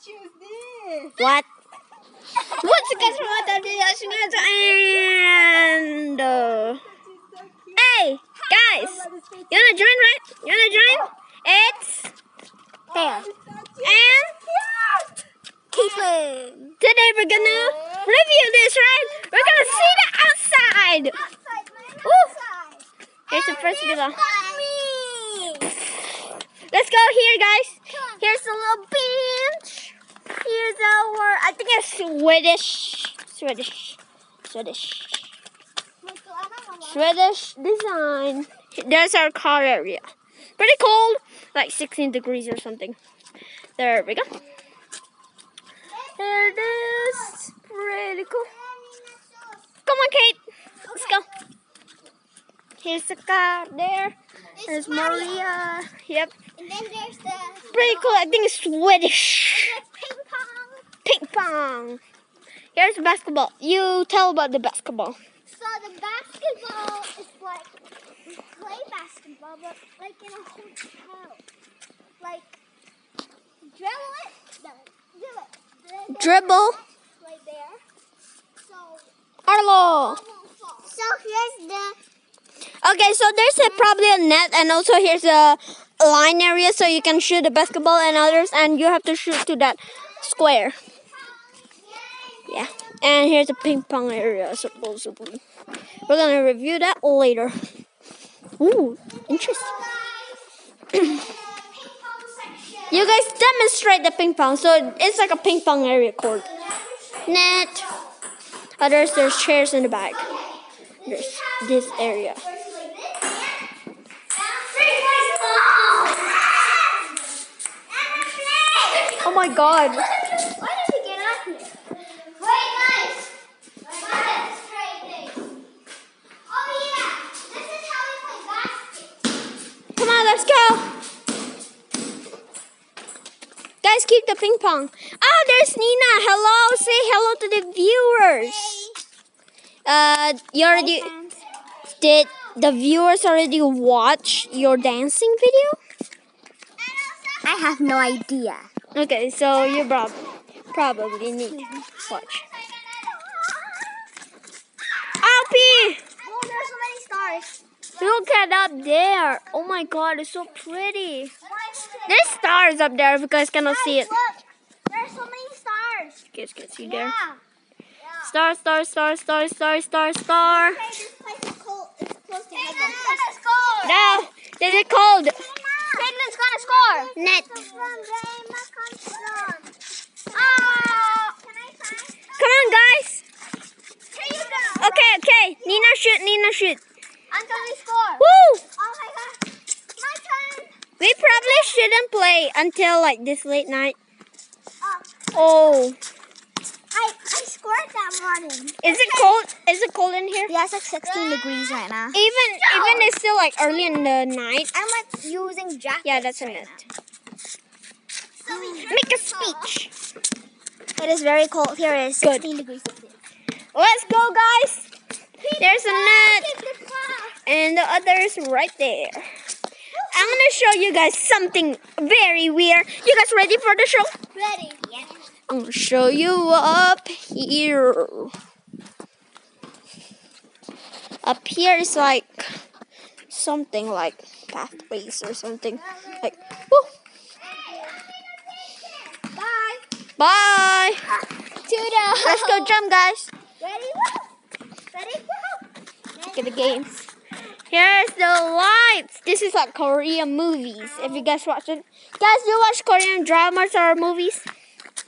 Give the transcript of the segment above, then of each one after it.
choose this. What? What's the guess what that is? And uh, hey, guys, you wanna join, right? You wanna join? It's There. and Caitlin. today we're gonna review this, right? We're gonna see the outside. Ooh. Here's the first villa. Let's go here, guys. Here's a little bench. Here's our, I think it's Swedish, Swedish, Swedish, Swedish design. There's our car area. Pretty cold, like 16 degrees or something. There we go. There it is. Pretty cool. Come on, Kate. Let's go. Here's the car there. There's Maria. Yep. And then there's the Pretty cool. I think it's Swedish. Ping pong. Ping pong. Here's the basketball. You tell about the basketball. So the basketball is like we play basketball, but like in a hotel. Like dribble it, no, do it. Dribble. right there. So Arlo. ball won't fall. So here's the Okay, so there's a, probably a net, and also here's a line area so you can shoot the basketball and others, and you have to shoot to that square. And here's a ping pong area supposedly. We're gonna review that later. Ooh, interesting. You guys demonstrate the ping pong, so it's like a ping pong area court. Net. Oh, Others, there's chairs in the back. There's this area. Oh my god. Why did we get out here? Wait, guys. Let's try this. Oh yeah, this is how we play basket. Come on, let's go. Guys, keep the ping pong. Oh, there's Nina. Hello. Say hello to the viewers. Uh, you already did the viewers already watch your dancing video? I have no idea. Okay, so you prob- probably need to watch. Alpi! Oh, there's so many stars. Look at up there. Oh my god, it's so pretty. There's stars up there if you guys cannot see it. Look, there's so many stars. You guys can see there. Yeah. Star, star, star, star, star, star, star. Okay, this place is cold. It's close to heaven. Score. No, this is cold. Caitlin's gonna score. Net. Oh. Come on, guys. Here you go. Okay, okay. Nina shoot, Nina shoot. Until we score. Woo! Oh my god. My turn. We probably shouldn't play until like this late night. Oh, Oh, I, I scored that morning. is it cold? Is it cold in here? Yeah, it's like 16 degrees right now. Even even it's still like early in the night. I'm like using jacket. Yeah, that's a net. Mm. Make a speech. It is very cold. Here it is Good. 16 degrees Let's go, guys. There's a net, and the other is right there. I'm gonna show you guys something very weird. You guys ready for the show? Ready? Yeah. I'm gonna show you up here. Up here is like something like pathways or something. Like, woo, Bye. bye. Let's go jump, guys. Ready? Ready? Look at the games. Here's the lights. This is like Korean movies. If you guys watch it, guys, do you watch Korean dramas or movies?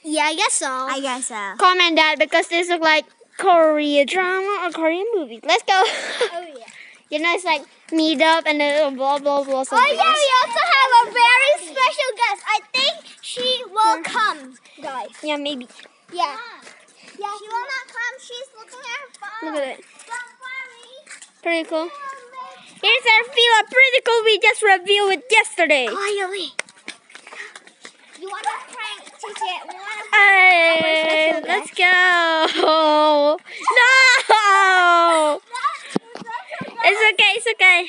Yeah, I guess so. I guess so. Comment that because this look like Korean drama or Korean movies. Let's go. Oh yeah. you know, it's like meet up and then blah blah blah. Oh yeah, we also have a very special guest. I think she will come, guys. Yeah, maybe. Yeah. Yeah, she will not come. She's looking at her phone. Look at it. Pretty cool. Here's our. Pretty cool. We just reviewed it yesterday. Finally. You want to prank, teach it? We want to Hey, special let's go. No. It's okay. It's okay.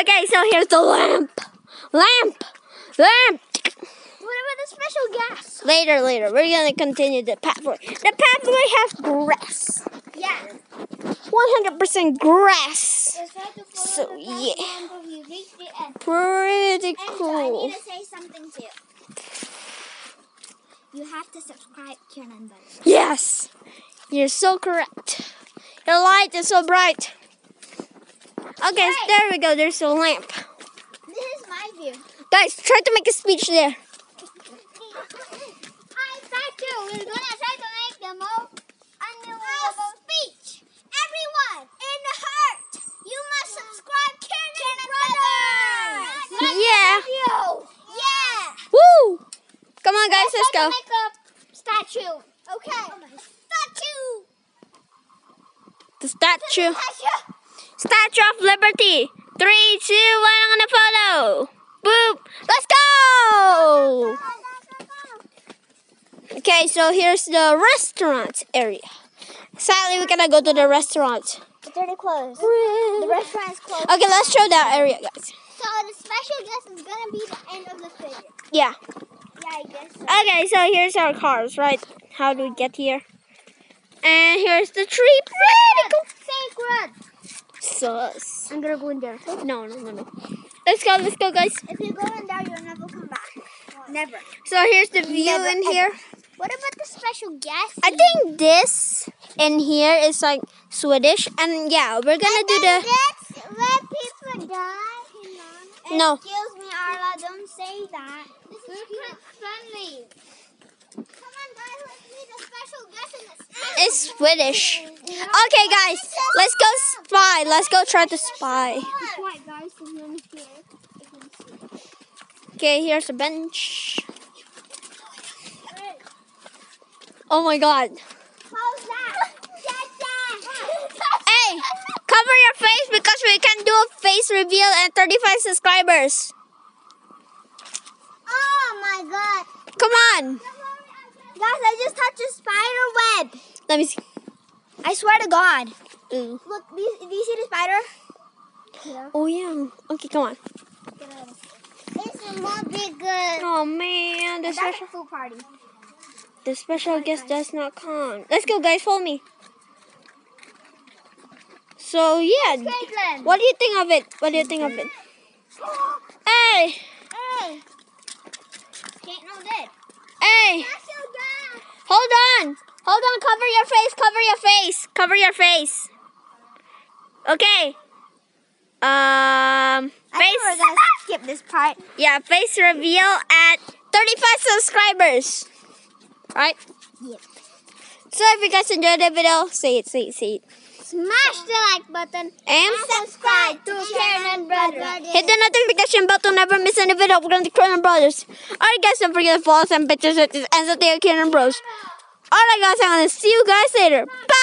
Okay, so here's the lamp. Lamp. Lamp. What about the special guest? Later, later. We're gonna continue the pathway. The pathway has grass. Yeah. 100% grass. Just have to follow So, yeah. path until you reach the end. Pretty And so I cool. need to say something too. You have to subscribe Butter. Yes, you're so correct. Your light is so bright. Okay, Right. there we go. There's a lamp. This is my view. Guys, try to make a speech there. I you were gonna try to make the most unbelievable speech. Everyone in the heart, you must subscribe Kiernan Brothers. Yeah. You. Yeah. Woo! Come on, guys, let's try go. to make a statue. Okay. Statue. The statue. Statue. Statue of Liberty. Three, two, one, I'm gonna follow. Boop. Let's go. Okay, so here's the restaurant area. Sadly, we gotta go to the restaurant. It's already closed. The Okay, restaurant is closed. Okay, let's show that area, guys. So the special guest is gonna be the end of the video. Yeah. I guess so. Okay, so here's our cars, right? How do we get here? And here's the tree. Pretty cool. Sacred. Sus. I'm gonna go in there. No, no, no, no. Let's go, let's go, guys. If you go in there, you'll never come back. Never. So here's the view Never, in ever. here. What about the special guest? I think this in here is like Swedish, and yeah, we're gonna do the. That's where people die. No. Excuse me, Arla. Don't say that. This is kid friendly. Come on, guys. Let's meet the special guest in the It's Swedish. Okay, guys, let's go spy. Let's go try to spy. It's white, guys. So you're in here. You can see. Okay, here's a bench. Oh my god. Hey, cover your face because we can do a face reveal and 35 subscribers. Oh my god. Come on. Guys, I just touched a spider web. Let me see. I swear to God. Ooh. Look, do you, do you see the spider? Yeah. Oh yeah. Okay, come on. It's more bigger. Oh man, the special food party. the special guest does not come. Let's go, guys. Follow me. So yeah, what do you think of it? What do you think of it? Hey, Hey. Can't that. hey, hold on, hold on. Cover your face. Cover your face. Cover your face. Okay. Um, I think we're gonna skip this part. Yeah, face reveal at 35 subscribers. Right? Yep. So if you guys enjoyed the video, say it, say it, say it. Smash the like button And subscribe to Kiernan Brothers. hit the notification bell to never miss any video from the Kiernan Brothers. Alright guys, don't forget to follow us and pictures at this and the Kiernan Bros. Alright guys, I'm gonna see you guys later. Bye!